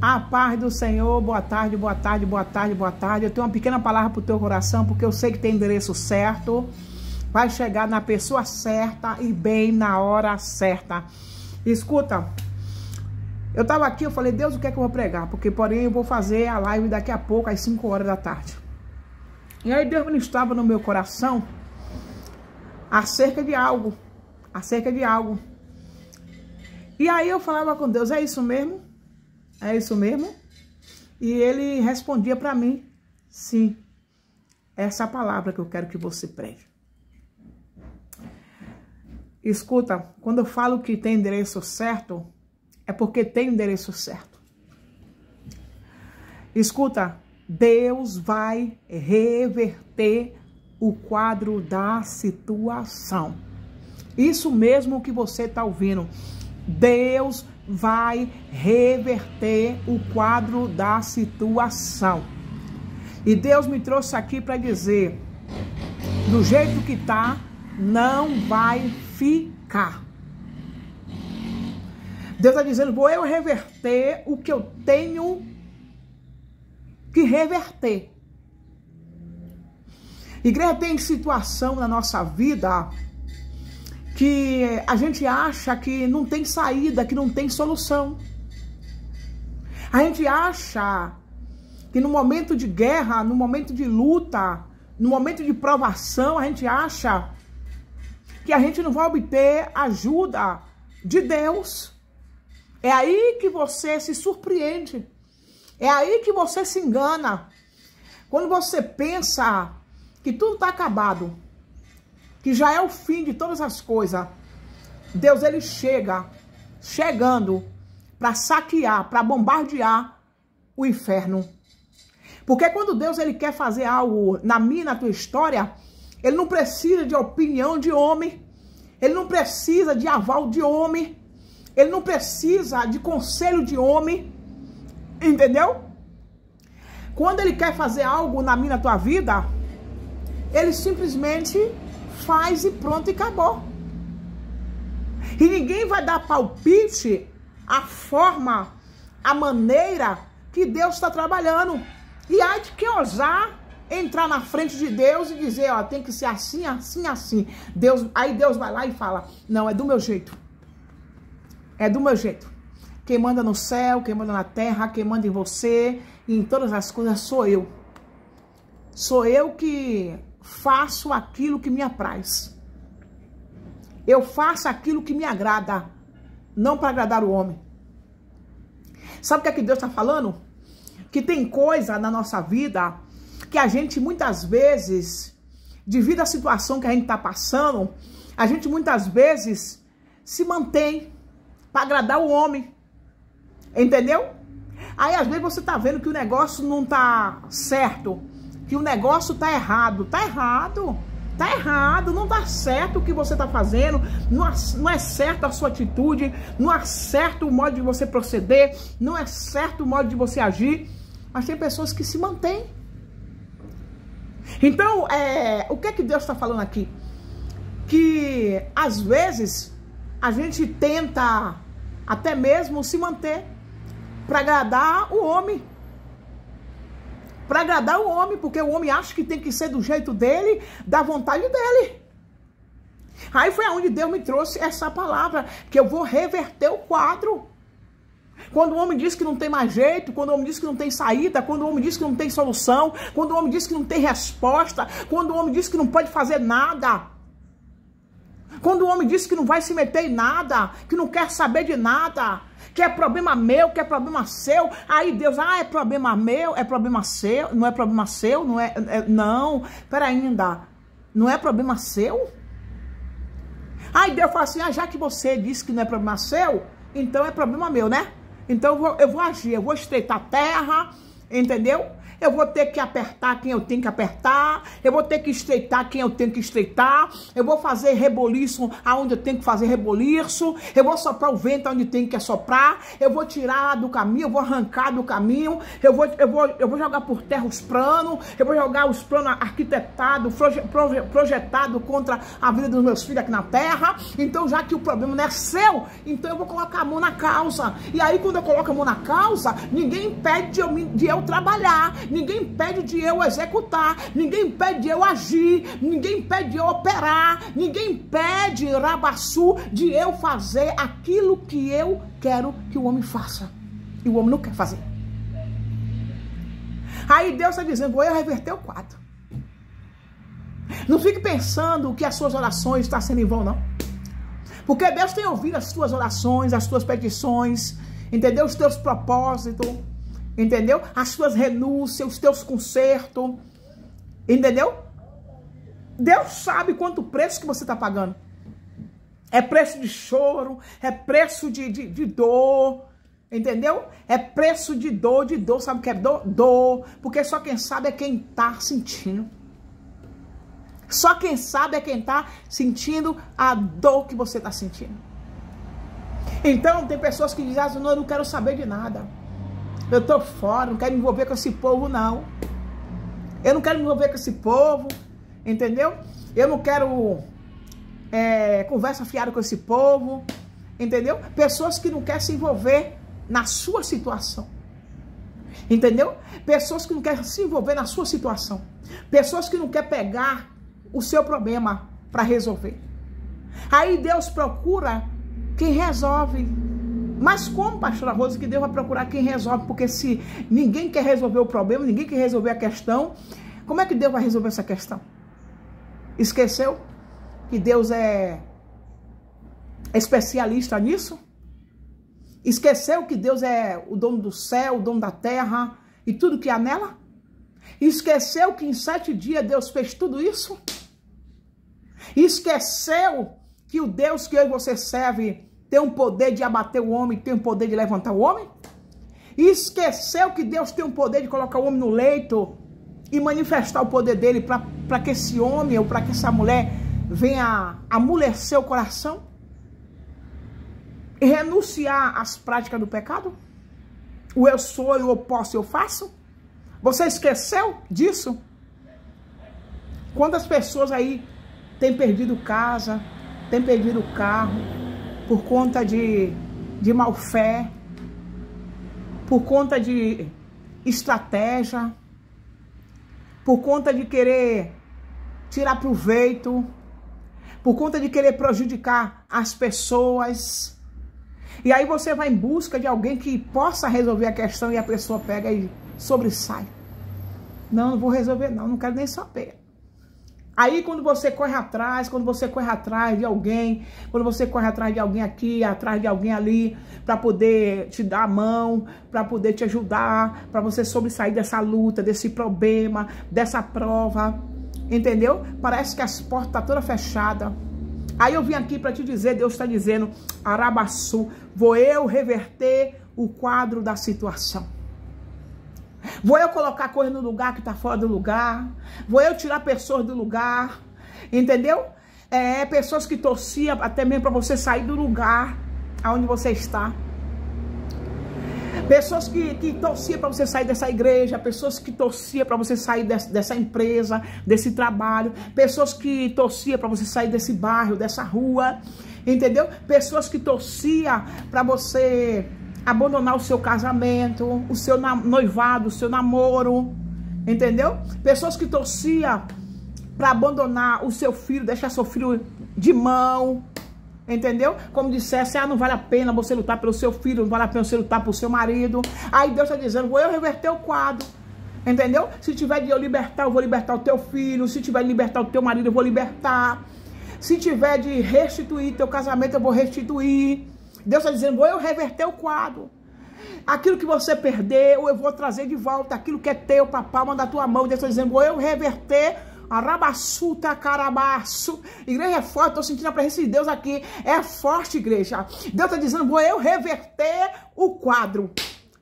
A paz do Senhor, boa tarde, boa tarde, boa tarde, boa tarde. Eu tenho uma pequena palavra para o teu coração, porque eu sei que tem endereço certo. Vai chegar na pessoa certa e bem na hora certa. Escuta, eu estava aqui, eu falei, Deus, o que é que eu vou pregar? Porque, porém, eu vou fazer a live daqui a pouco, às 5 horas da tarde. E aí Deus ministrava no meu coração acerca de algo, acerca de algo. E aí eu falava com Deus, é isso mesmo? É isso mesmo? E ele respondia para mim, sim, essa é a palavra que eu quero que você pregue. Escuta, quando eu falo que tem endereço certo, é porque tem endereço certo. Escuta, Deus vai reverter o quadro da situação. Isso mesmo que você está ouvindo. Deus vai reverter o quadro da situação. E Deus me trouxe aqui para dizer: do jeito que tá, não vai ficar. Deus está dizendo: vou eu reverter o que eu tenho que reverter. Igreja tem situação na nossa vida que a gente acha que não tem saída, que não tem solução. A gente acha que no momento de guerra, no momento de luta, no momento de provação, a gente acha que a gente não vai obter ajuda de Deus. É aí que você se surpreende. É aí que você se engana. Quando você pensa que tudo está acabado, que já é o fim de todas as coisas, Deus ele chega, chegando para saquear, para bombardear o inferno. Porque quando Deus ele quer fazer algo na minha, na tua história, ele não precisa de opinião de homem, ele não precisa de aval de homem, ele não precisa de conselho de homem, entendeu? Quando ele quer fazer algo na minha, na tua vida, ele simplesmente faz e pronto e acabou. E ninguém vai dar palpite a forma, a maneira que Deus está trabalhando. E há de que ousar entrar na frente de Deus e dizer, ó, tem que ser assim, assim, assim. Deus, aí Deus vai lá e fala: "Não, é do meu jeito". É do meu jeito. Quem manda no céu, quem manda na terra, quem manda em você, e em todas as coisas sou eu. Sou eu que faço aquilo que me apraz. Eu faço aquilo que me agrada, não para agradar o homem. Sabe o que é que Deus está falando? Que tem coisa na nossa vida que a gente muitas vezes, devido à situação que a gente está passando, a gente muitas vezes se mantém para agradar o homem. Entendeu? Aí às vezes você tá vendo que o negócio não tá certo que o negócio tá errado. Tá errado. Tá errado, não tá certo o que você tá fazendo, não, não é certo a sua atitude, não é certo o modo de você proceder, não é certo o modo de você agir, mas tem pessoas que se mantêm. Então, é, o que é que Deus está falando aqui? Que às vezes a gente tenta até mesmo se manter para agradar o homem para agradar o homem, porque o homem acha que tem que ser do jeito dele, da vontade dele. Aí foi aonde Deus me trouxe essa palavra, que eu vou reverter o quadro. Quando o homem diz que não tem mais jeito, quando o homem diz que não tem saída, quando o homem diz que não tem solução, quando o homem diz que não tem resposta, quando o homem diz que não pode fazer nada. Quando o homem diz que não vai se meter em nada, que não quer saber de nada, que é problema meu, que é problema seu. Aí Deus, ah, é problema meu, é problema seu, não é problema seu, não é, é não, peraí ainda, não é problema seu? Aí Deus fala assim, ah, já que você disse que não é problema seu, então é problema meu, né? Então eu vou, eu vou agir, eu vou estreitar a terra, entendeu? Eu vou ter que apertar quem eu tenho que apertar, eu vou ter que estreitar quem eu tenho que estreitar, eu vou fazer reboliço aonde eu tenho que fazer reboliço, eu vou soprar o vento onde tem que soprar, eu vou tirar do caminho, eu vou arrancar do caminho, eu vou, eu vou, eu vou jogar por terra os planos, eu vou jogar os planos arquitetados, projetados contra a vida dos meus filhos aqui na terra. Então, já que o problema não é seu, então eu vou colocar a mão na causa. E aí, quando eu coloco a mão na causa, ninguém impede de eu, de eu trabalhar, ninguém impede de eu executar, ninguém impede de eu agir, ninguém impede de eu operar, ninguém impede, rabaçu, de eu fazer aquilo que eu quero que o homem faça. E o homem não quer fazer. Aí Deus está dizendo, vou eu reverter o quadro. Não fique pensando que as suas orações estão sendo em vão, não. Porque Deus tem ouvido as tuas orações, as tuas petições, entendeu? Os teus propósitos, entendeu? As tuas renúncias, os teus consertos, entendeu? Deus sabe quanto preço que você está pagando. É preço de choro, é preço de, de, de, dor, entendeu? É preço de dor, de dor, sabe o que é dor? Dor, porque só quem sabe é quem está sentindo. Só quem sabe é quem está sentindo a dor que você está sentindo. Então, tem pessoas que dizem, ah, não, eu não quero saber de nada. Eu estou fora, não quero me envolver com esse povo, não. Eu não quero me envolver com esse povo, entendeu? Eu não quero é, conversa fiada com esse povo, entendeu? Pessoas que não querem se envolver na sua situação. Entendeu? Pessoas que não querem se envolver na sua situação. Pessoas que não querem pegar o seu problema para resolver. Aí Deus procura quem resolve. Mas como, pastora Rosa, que Deus vai procurar quem resolve? Porque se ninguém quer resolver o problema, ninguém quer resolver a questão, como é que Deus vai resolver essa questão? Esqueceu que Deus é especialista nisso? Esqueceu que Deus é o dono do céu, o dono da terra e tudo que há nela? Esqueceu que em sete dias Deus fez tudo isso? Esqueceu que o Deus que eu e você serve tem o poder de abater o homem, tem o poder de levantar o homem? Esqueceu que Deus tem o poder de colocar o homem no leito e manifestar o poder dele para que esse homem ou para que essa mulher venha amolecer o coração? E renunciar às práticas do pecado? O eu sou, eu posso, eu faço? Você esqueceu disso? Quantas pessoas aí têm perdido casa, têm perdido carro, por conta de, de mal fé, por conta de estratégia, por conta de querer tirar proveito, por conta de querer prejudicar as pessoas. E aí você vai em busca de alguém que possa resolver a questão e a pessoa pega e sobressai. Não, não vou resolver não, não quero nem saber. Aí quando você corre atrás, quando você corre atrás de alguém, quando você corre atrás de alguém aqui, atrás de alguém ali, para poder te dar a mão, para poder te ajudar, para você sobressair dessa luta, desse problema, dessa prova, entendeu? Parece que as portas estão tá todas fechadas. Aí eu vim aqui para te dizer, Deus está dizendo, Arabaçu, vou eu reverter o quadro da situação. Vou eu colocar coisa no lugar que está fora do lugar. Vou eu tirar pessoas do lugar. Entendeu? É, pessoas que torciam até mesmo para você sair do lugar aonde você está. Pessoas que, que torciam para você sair dessa igreja, pessoas que torciam para você sair dessa, dessa empresa, desse trabalho, pessoas que torciam para você sair desse bairro, dessa rua, entendeu? Pessoas que torciam para você abandonar o seu casamento, o seu noivado, o seu namoro, entendeu? Pessoas que torciam para abandonar o seu filho, deixar seu filho de mão, entendeu? Como dissesse, ah, não vale a pena você lutar pelo seu filho, não vale a pena você lutar pelo seu marido. Aí Deus está dizendo, vou eu reverter o quadro. Entendeu? Se tiver de eu libertar, eu vou libertar o teu filho. Se tiver de libertar o teu marido, eu vou libertar. Se tiver de restituir teu casamento, eu vou restituir. Deus está dizendo, vou eu reverter o quadro. Aquilo que você perdeu, eu vou trazer de volta. Aquilo que é teu, para a palma da tua mão. Deus está dizendo, vou eu reverter Arabassuta carabaço. Igreja é forte, estou sentindo a presença de Deus aqui. É forte, igreja. Deus está dizendo, vou eu reverter o quadro.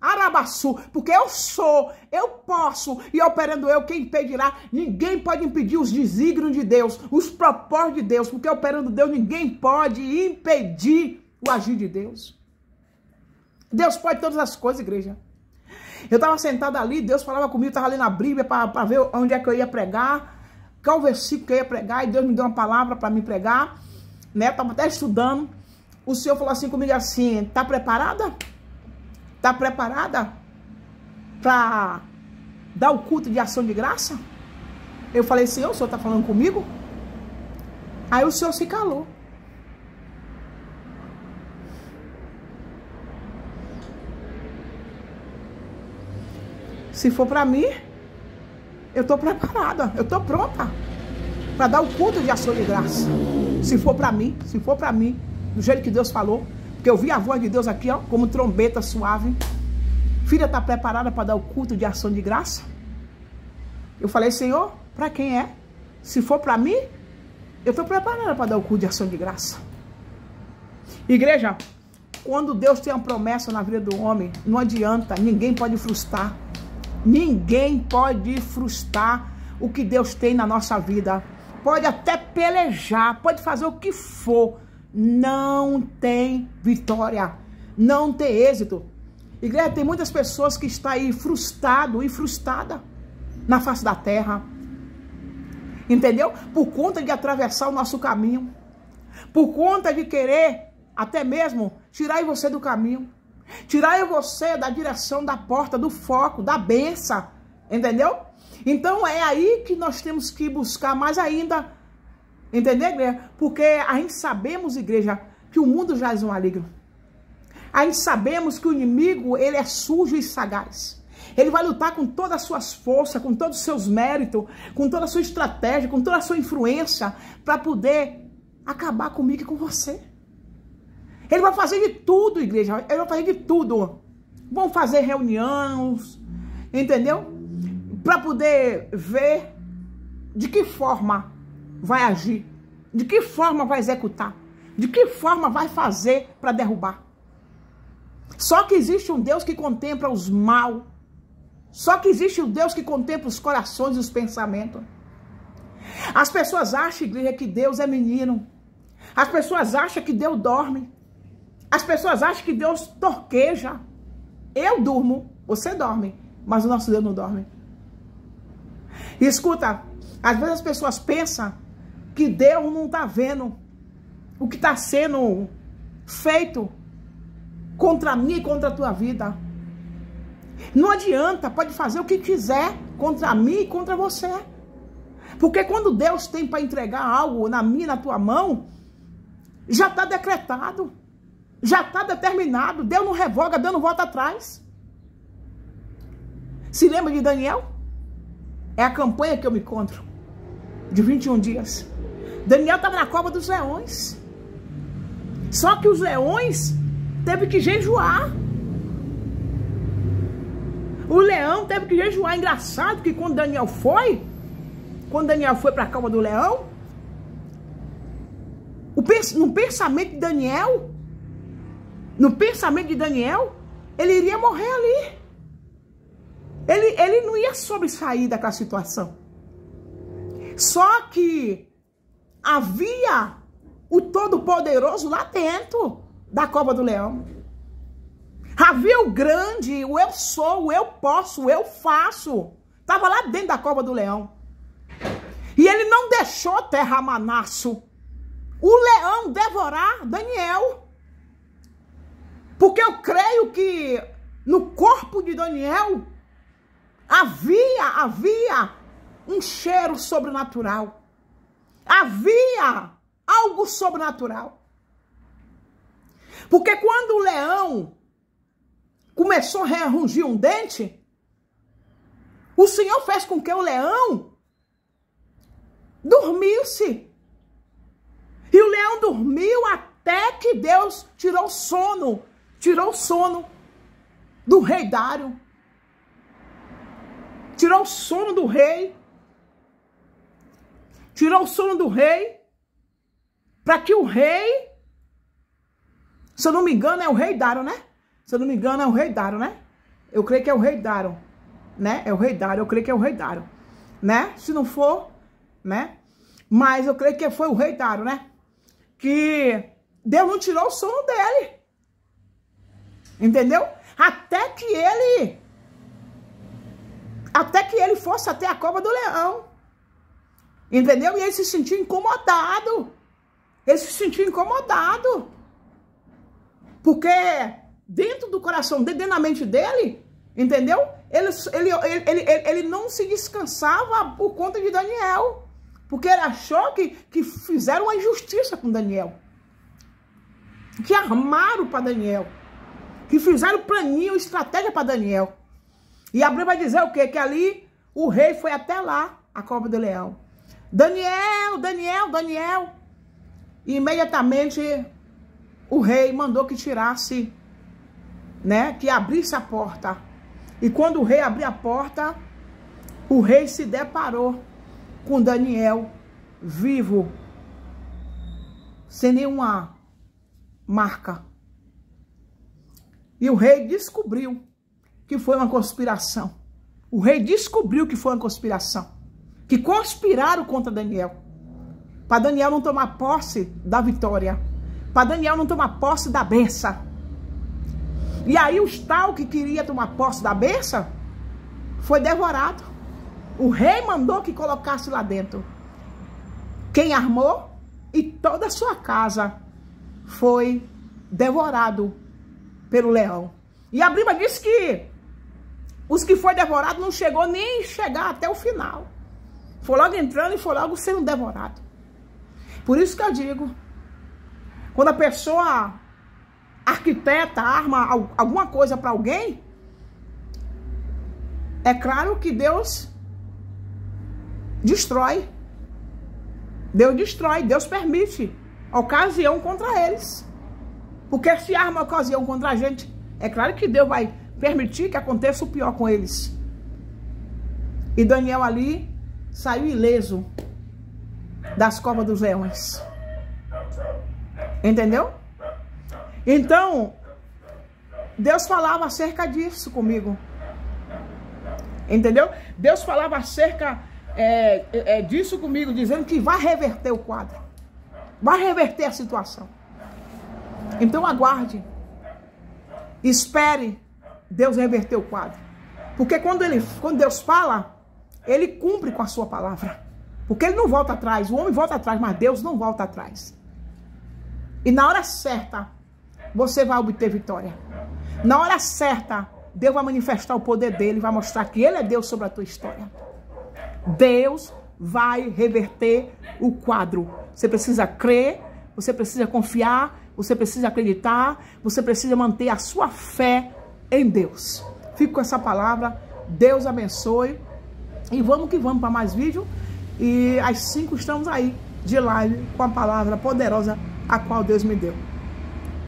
Arabaçu, porque eu sou, eu posso, e operando eu, quem impedirá? Ninguém pode impedir os desígnios de Deus, os propósitos de Deus, porque operando Deus, ninguém pode impedir o agir de Deus. Deus pode todas as coisas, igreja. Eu estava sentado ali, Deus falava comigo, estava lendo a Bíblia para ver onde é que eu ia pregar, qual versículo que eu ia pregar, e Deus me deu uma palavra para me pregar, né? Estava até estudando. O Senhor falou assim comigo assim: tá preparada? Tá preparada para dar o culto de ação de graça? Eu falei, Senhor, o Senhor está falando comigo? Aí o Senhor se calou. Se for para mim, eu estou preparada, eu estou pronta para dar o culto de ação de graça. Se for para mim, se for para mim, do jeito que Deus falou, porque eu vi a voz de Deus aqui, ó, como trombeta suave. Filha, está preparada para dar o culto de ação de graça? Eu falei, Senhor, para quem é? Se for para mim, eu estou preparada para dar o culto de ação de graça. Igreja, quando Deus tem uma promessa na vida do homem, não adianta, ninguém pode frustrar. Ninguém pode frustrar o que Deus tem na nossa vida. Pode até pelejar, pode fazer o que for. Não tem vitória, não tem êxito. Igreja, tem muitas pessoas que estão aí frustrado e frustrada na face da terra. Entendeu? Por conta de atravessar o nosso caminho. Por conta de querer até mesmo tirar você do caminho. Tirar você da direção da porta, do foco, da benção. Entendeu? Então é aí que nós temos que buscar mais ainda. Entendeu, igreja? Porque a gente sabemos, igreja, que o mundo já é um maligno. A gente sabemos que o inimigo, ele é sujo e sagaz. Ele vai lutar com todas as suas forças, com todos os seus méritos, com toda a sua estratégia, com toda a sua influência, para poder acabar comigo e com você. Ele vai fazer de tudo, igreja. Ele vai fazer de tudo. Vão fazer reuniões, entendeu? Para poder ver de que forma vai agir, de que forma vai executar, de que forma vai fazer para derrubar. Só que existe um Deus que contempla os mal. Só que existe um Deus que contempla os corações e os pensamentos. As pessoas acham, igreja, que Deus é menino. As pessoas acham que Deus dorme. As pessoas acham que Deus torqueja. Eu durmo, você dorme, mas o nosso Deus não dorme. E escuta, às vezes as pessoas pensam que Deus não está vendo o que está sendo feito contra mim e contra a tua vida. Não adianta, pode fazer o que quiser contra mim e contra você. Porque quando Deus tem para entregar algo na minha na tua mão, já está decretado. Já está determinado. Deus não revoga, Deus não volta atrás. Se lembra de Daniel? É a campanha que eu me encontro. De 21 dias. Daniel estava na cova dos leões. Só que os leões teve que jejuar. O leão teve que jejuar. Engraçado que quando Daniel foi, quando Daniel foi para a cova do leão, no pensamento de Daniel, no pensamento de Daniel, ele iria morrer ali. Ele, ele não ia sobressair daquela situação. Só que havia o Todo-Poderoso lá dentro da cova do leão. Havia o grande, o eu sou, o eu posso, o eu faço. Estava lá dentro da cova do leão. E ele não deixou terra manaço. O leão devorar Daniel. Porque eu creio que no corpo de Daniel havia, havia um cheiro sobrenatural. Havia algo sobrenatural. Porque quando o leão começou a rugir um dente, o Senhor fez com que o leão dormisse. E o leão dormiu até que Deus tirou o sono tirou o sono do rei Dário. Tirou o sono do rei. Tirou o sono do rei. Para que o rei, se eu não me engano, é o rei Dário, né? Se eu não me engano, é o rei Dário, né? Eu creio que é o rei Dário, né? É o rei Dário, eu creio que é o rei Dário, né? Se não for, né? Mas eu creio que foi o rei Dário, né? Que Deus não tirou o sono dele. Entendeu? Até que ele até que ele fosse até a cova do leão. Entendeu? E ele se sentiu incomodado. Ele se sentiu incomodado. Porque dentro do coração dentro da mente dele, entendeu? Ele, ele, ele, ele, ele não se descansava por conta de Daniel. Porque ele achou que, que fizeram uma injustiça com Daniel. Que armaram para Daniel. Que fizeram planinho, estratégia para Daniel. E a Bíblia vai dizer o quê? Que ali o rei foi até lá, a cova do leão. Daniel, Daniel, Daniel. E imediatamente o rei mandou que tirasse, né, que abrisse a porta. E quando o rei abriu a porta, o rei se deparou com Daniel vivo, sem nenhuma marca. E o rei descobriu que foi uma conspiração. O rei descobriu que foi uma conspiração. Que conspiraram contra Daniel. Para Daniel não tomar posse da vitória. Para Daniel não tomar posse da benção. E aí os tal que queria tomar posse da benção foi devorado. O rei mandou que colocasse lá dentro. Quem armou e toda a sua casa foi devorado pelo leão. E a Bíblia diz que os que foi devorado não chegou nem chegar até o final. Foi logo entrando e foi logo sendo devorado. Por isso que eu digo, quando a pessoa arquiteta, arma alguma coisa para alguém, é claro que Deus destrói. Deus destrói, Deus permite ocasião contra eles. Porque se arma ocasião contra a gente, é claro que Deus vai permitir que aconteça o pior com eles. E Daniel ali saiu ileso das covas dos leões. Entendeu? Então, Deus falava acerca disso comigo. Entendeu? Deus falava acerca é, é, disso comigo, dizendo que vai reverter o quadro. Vai reverter a situação. Então aguarde. Espere Deus reverter o quadro. Porque quando, ele, quando Deus fala, ele cumpre com a sua palavra. Porque ele não volta atrás. O homem volta atrás, mas Deus não volta atrás. E na hora certa, você vai obter vitória. Na hora certa, Deus vai manifestar o poder dele, vai mostrar que ele é Deus sobre a tua história. Deus vai reverter o quadro. Você precisa crer, você precisa confiar, você precisa acreditar, você precisa manter a sua fé em Deus. Fico com essa palavra. Deus abençoe. E vamos que vamos para mais vídeo. E às 5 estamos aí de live com a palavra poderosa a qual Deus me deu.